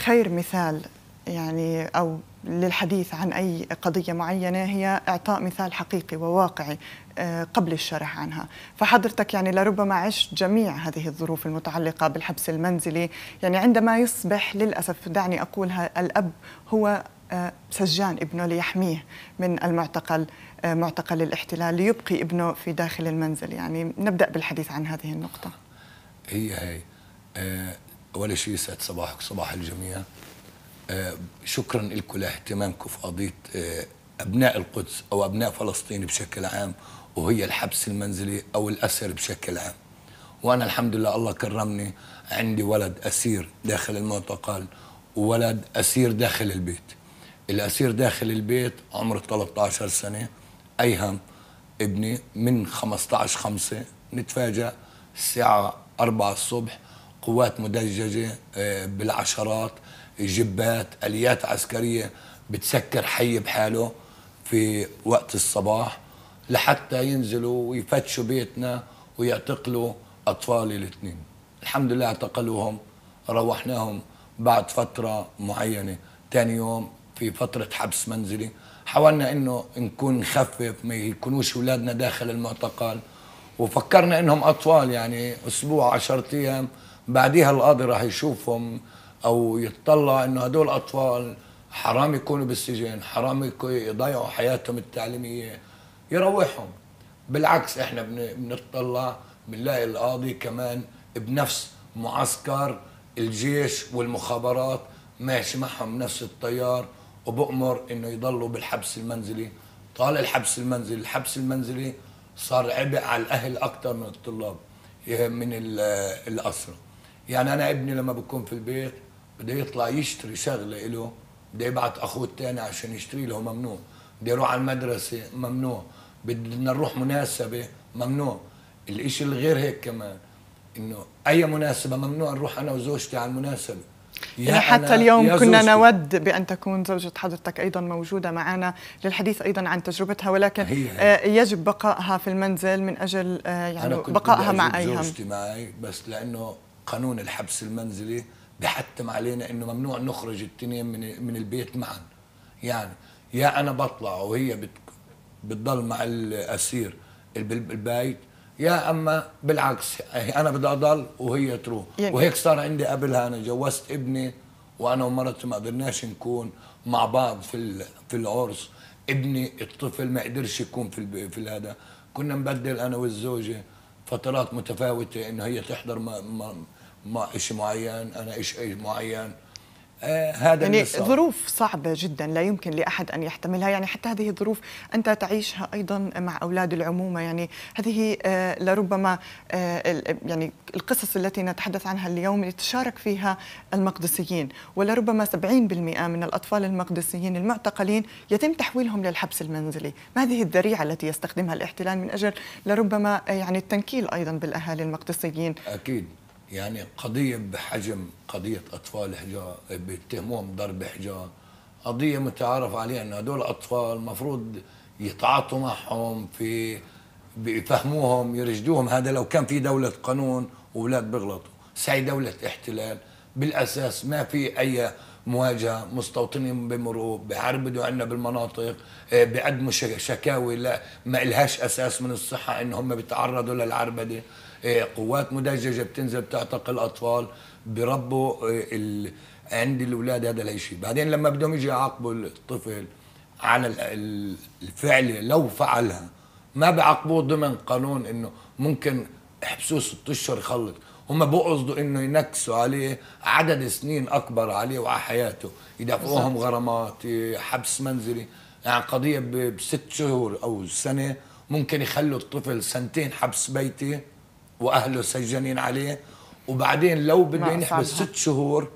خير مثال يعني أو للحديث عن أي قضية معينة هي إعطاء مثال حقيقي وواقعي آه، قبل الشرح عنها. فحضرتك يعني لربما عشت جميع هذه الظروف المتعلقة بالحبس المنزلي. يعني عندما يصبح للأسف دعني اقولها الأب هو آه، سجان ابنه ليحميه من المعتقل آه، معتقل الاحتلال ليبقي ابنه في داخل المنزل. يعني نبدأ بالحديث عن هذه النقطة. هي هي اول شيء يسعد صباحك صباح الجميع. آه، شكرا لكم لاهتمامكم في قضية آه، أبناء القدس أو أبناء فلسطين بشكل عام وهي الحبس المنزلي أو الاسر بشكل عام. وأنا الحمد لله الله كرمني عندي ولد أسير داخل المعتقل وولد أسير داخل البيت. الأسير داخل البيت عمره 13 سنة أيهم ابني من 15 5 نتفاجأ الساعة 4 الصبح قوات مدججة آه، بالعشرات جبات آليات عسكرية بتسكر حي بحاله في وقت الصباح لحتى ينزلوا ويفتشوا بيتنا ويعتقلوا اطفالي الاثنين. الحمد لله اعتقلوهم روحناهم بعد فترة معينة. ثاني يوم في فترة حبس منزلي. حاولنا إنه نكون نخفف ما يكونوش أولادنا داخل المعتقل. وفكرنا إنهم أطفال يعني أسبوع عشرة أيام بعديها القاضي راح يشوفهم أو يتطلع إنه هدول أطفال حرام يكونوا بالسجن حرام يضيعوا حياتهم التعليمية يروحهم. بالعكس إحنا بنطلع بنلاقي القاضي كمان بنفس معسكر الجيش والمخابرات ماشي معهم نفس الطيار وبأمر إنه يضلوا بالحبس المنزلي. طال الحبس المنزلي الحبس المنزلي صار عبء على الأهل أكثر من الطلاب من الاسرى يعني أنا ابني لما بكون في البيت بده يطلع يشتري شغلة له بده يبعث أخوه الثاني عشان يشتري له ممنوع. بده يروح على المدرسة ممنوع. بدنا نروح مناسبة ممنوع. الإشي الغير هيك كمان إنه أي مناسبة ممنوع نروح أنا وزوجتي على المناسبة. يعني حتى اليوم كنا نود بأن تكون زوجة حضرتك أيضا موجودة معنا للحديث أيضا عن تجربتها ولكن هي هي. آه، يجب بقائها في المنزل من أجل آه، يعني بقائها مع أيهم. زوجتي معي بس لأنه قانون الحبس المنزلي بحتم علينا إنه ممنوع نخرج التنين من من البيت معا. يعني يا أنا بطلع وهي بت بتضل مع الأسير بالبيت يا أما بالعكس أنا بدي أضل وهي تروح. يعني وهيك صار عندي قبلها أنا جوزت ابني وأنا ومرتي ما قدرناش نكون مع بعض في في العرس. ابني الطفل ما قدرش يكون في في هذا. كنا نبدل أنا والزوجة فترات متفاوتة إنه هي تحضر ما ما ما شيء معين أنا شيء معين. آه هذا يعني ظروف صعبة جدا لا يمكن لأحد أن يحتملها. يعني حتى هذه الظروف أنت تعيشها أيضا مع أولاد العمومة يعني هذه آه لربما آه يعني القصص التي نتحدث عنها اليوم يتشارك فيها المقدسيين. ولربما 70% من الأطفال المقدسيين المعتقلين يتم تحويلهم للحبس المنزلي. ما هذه الذريعة التي يستخدمها الاحتلال من أجل لربما آه، يعني التنكيل أيضا بالأهالي المقدسيين؟ أكيد. يعني قضية بحجم قضية أطفال حجار بيتهموهم ضرب حجار قضية متعارف عليها أن هدول الأطفال المفروض يتعاطوا معهم في بيفهموهم يرشدوهم. هذا لو كان في دولة قانون وأولاد بيغلطوا. سعي دولة احتلال. بالأساس ما في أي مواجهة مستوطنين بمروا بيعربدوا عنا بالمناطق آه، بيقدموا شكاوي لا ما إلهاش أساس من الصحة إن هم بيتعرضوا للعربدة إيه، قوات مدججة بتنزل بتعتقل أطفال بربوا إيه، عند الأولاد هذا الشيء بعدين لما بدهم يجي يعاقبوا الطفل على الفعل لو فعلها ما بيعاقبوه ضمن قانون إنه ممكن يحبسوه ست أشهر يخلص. هم بقصدوا إنه ينكسوا عليه عدد سنين أكبر عليه وعلى حياته يدفعوهم غرامات حبس منزلي. يعني قضية بست شهور أو سنة ممكن يخلوا الطفل سنتين حبس بيتي وأهله سجنين عليه وبعدين لو بده ينحبس ست شهور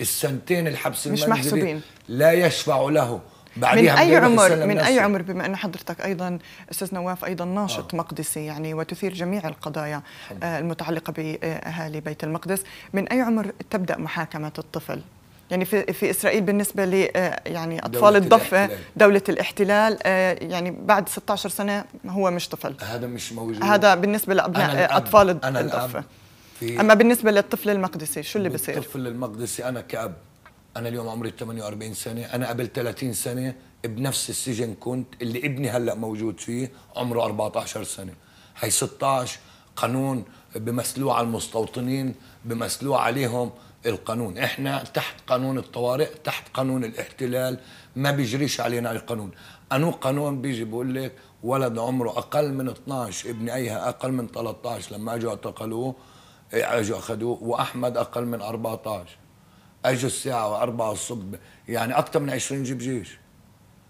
السنتين الحبس المنزلي مش محسوبين. لا يشفع له. من أي عمر من أي عمر بما أن حضرتك أيضا أستاذ نواف أيضا ناشط آه. مقدسي يعني وتثير جميع القضايا آه المتعلقة بأهالي بيت المقدس من أي عمر تبدأ محاكمة الطفل؟ يعني في في إسرائيل بالنسبة ل آه، يعني أطفال دولة الضفة الاحتلال. دولة الاحتلال آه، يعني بعد 16 سنة هو مش طفل. هذا مش موجود. هذا بالنسبة لأبناء أطفال أنا الضفة. أما بالنسبة للطفل المقدسي شو اللي بصير؟ الطفل المقدسي أنا كأب. أنا اليوم عمري 48 سنة أنا قبل 30 سنة بنفس السجن كنت اللي ابني هلأ موجود فيه عمره 14 سنة. هي 16 قانون بمسلوع على المستوطنين بمسلوع عليهم القانون. إحنا تحت قانون الطوارئ تحت قانون الاحتلال ما بيجريش علينا اي قانون أنو قانون بيجي بقول لك ولد عمره أقل من 12 ابني أيها أقل من 13 لما أجوا اعتقلوه أجوا أخذوه وأحمد أقل من 14 اجوا الساعة 4 الصبح يعني أكثر من 20 جيب جيش.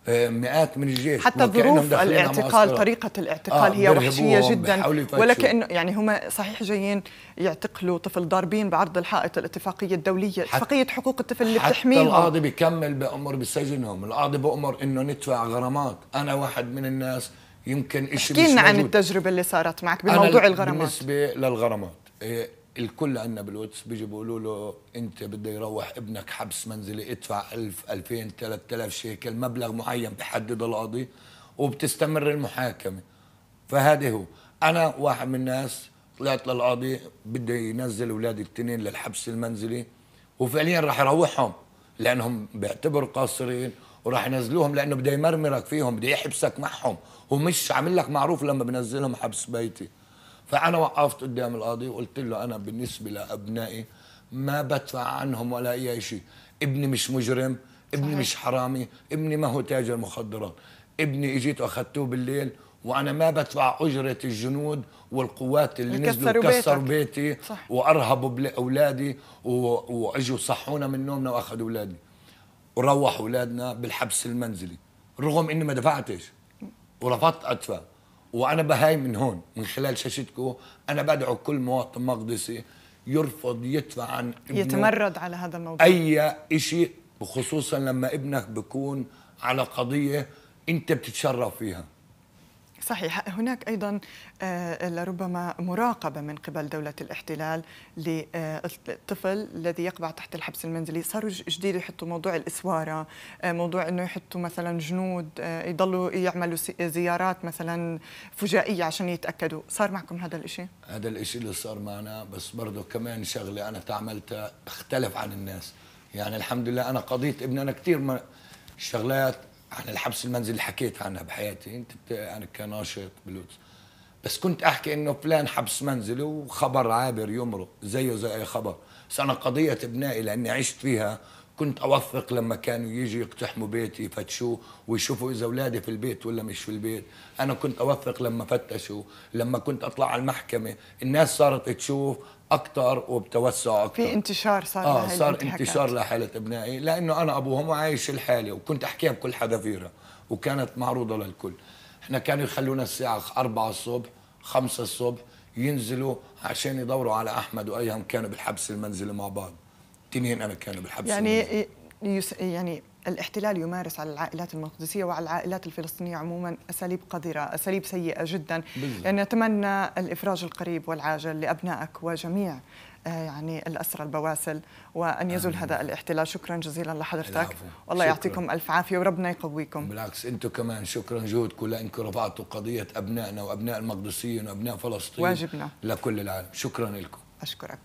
آه، مئات من الجيش. حتى ظروف الاعتقال طريقة الاعتقال آه هي وحشية جدا. ولكن يعني هم صحيح جايين يعتقلوا طفل ضاربين بعرض الحائط الاتفاقية الدولية اتفاقية حقوق الطفل اللي بتحميهم. حتى القاضي بيكمل بأمر بسجنهم. القاضي بأمر إنه ندفع غرامات. أنا واحد من الناس يمكن شيء احكي لنا عن التجربة اللي صارت معك بموضوع الغرامات. بالنسبة للغرامات إيه، الكل عندنا بالقدس بيجي بيقولوا له انت بده يروح ابنك حبس منزلي ادفع 1000 2000 3000 شيكل مبلغ معين بحدد القاضي وبتستمر المحاكمة. فهذا هو. أنا واحد من الناس طلعت للقاضي بده ينزل أولادي الاثنين للحبس المنزلي وفعليا راح يروحهم لأنهم بيعتبروا قاصرين وراح ينزلوهم لأنه بده يمرمرك فيهم بده يحبسك معهم ومش عامل لك معروف لما بنزلهم حبس بيتي. فأنا وقفت قدام القاضي وقلت له أنا بالنسبة لأبنائي ما بدفع عنهم ولا أي شيء ابني مش مجرم ابني صحيح. مش حرامي ابني ما هو تاجر مخدرات. ابني إجيت واخذتوه بالليل وأنا ما بدفع أجرة الجنود والقوات اللي نزلوا كسروا بيتي صح. وأرهبوا أولادي وأجوا صحونا من نومنا وأخذوا أولادي. وروحوا أولادنا بالحبس المنزلي. رغم إني ما دفعتش. ورفضت أدفع. وأنا بهاي من هون من خلال شاشتكم أنا بدعو كل مواطن مقدسي يرفض يدفع عن ابنه يتمرد على هذا الموضوع. أي شيء خصوصا لما ابنك بكون على قضية أنت بتتشرف فيها. صحيح هناك أيضا آه، لربما مراقبة من قبل دولة الاحتلال للطفل الذي يقبع تحت الحبس المنزلي. صاروا جديد يحطوا موضوع الإسوارة آه، موضوع إنه يحطوا مثلا جنود آه، يضلوا يعملوا زيارات مثلا فجائية عشان يتأكدوا. صار معكم هذا الشيء هذا الشيء اللي صار معنا بس برضه كمان شغلة أنا تعملتها اختلف عن الناس. يعني الحمد لله أنا قضيت ابني أنا كثير شغلات عن الحبس المنزلي حكيت عنها بحياتي. أنت بت... أنا كناشط بلوتس بس كنت أحكي إنه فلان حبس منزلي وخبر عابر يمرق زيه زي أي خبر. بس أنا قضية إبنائي لأني عشت فيها كنت أوثق لما كانوا يجي يقتحموا بيتي يفتشوه ويشوفوا إذا أولادي في البيت ولا مش في البيت. أنا كنت أوثق لما فتشوا لما كنت أطلع على المحكمة الناس صارت تشوف أكثر وبتوسع أكثر في انتشار صار آه صار انتشار لحالة ابنائي لأنه أنا أبوهم وعايش الحالة وكنت أحكيها بكل حذافيرها وكانت معروضة للكل. إحنا كانوا يخلونا الساعة 4 الصبح 5 الصبح ينزلوا عشان يدوروا على أحمد وأيهم كانوا بالحبس المنزلي مع بعض. تنين أنا كانوا بالحبس يعني يس يعني الاحتلال يمارس على العائلات المقدسية وعلى العائلات الفلسطينية عموما أساليب قذرة أساليب سيئة جدا. بالزبط. يعني نتمنى الإفراج القريب والعاجل لأبنائك وجميع آه، يعني الأسرى البواسل وأن يزول هذا الاحتلال. شكرا جزيلا لحضرتك. والله يعطيكم ألف عافية وربنا يقويكم. بالعكس أنتم كمان شكرا جهودكم لأنكم رفعتوا قضية أبنائنا وأبناء المقدسيين وأبناء فلسطين واجبنا. لكل العالم. شكرا لكم. أشكرك.